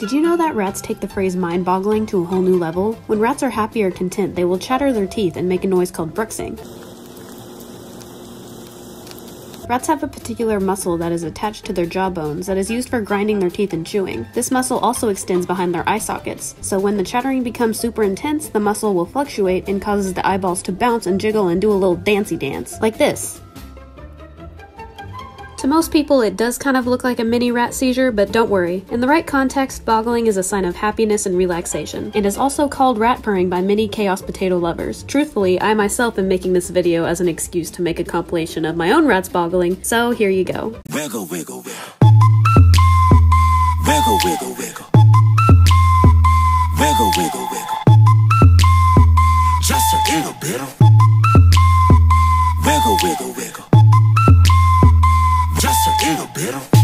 Did you know that rats take the phrase mind boggling to a whole new level? When rats are happy or content, they will chatter their teeth and make a noise called bruxing. Rats have a particular muscle that is attached to their jaw bones that is used for grinding their teeth and chewing. This muscle also extends behind their eye sockets, so when the chattering becomes super intense, the muscle will fluctuate and causes the eyeballs to bounce and jiggle and do a little dancey dance, like this. To most people, it does kind of look like a mini rat seizure, but don't worry. In the right context, boggling is a sign of happiness and relaxation. It is also called rat purring by many chaos potato lovers. Truthfully, I myself am making this video as an excuse to make a compilation of my own rats boggling, so here you go. Wiggle, wiggle, wiggle. Wiggle, wiggle, wiggle. Wiggle, wiggle, wiggle. Just a little bit. Wiggle, wiggle, wiggle. Yeah.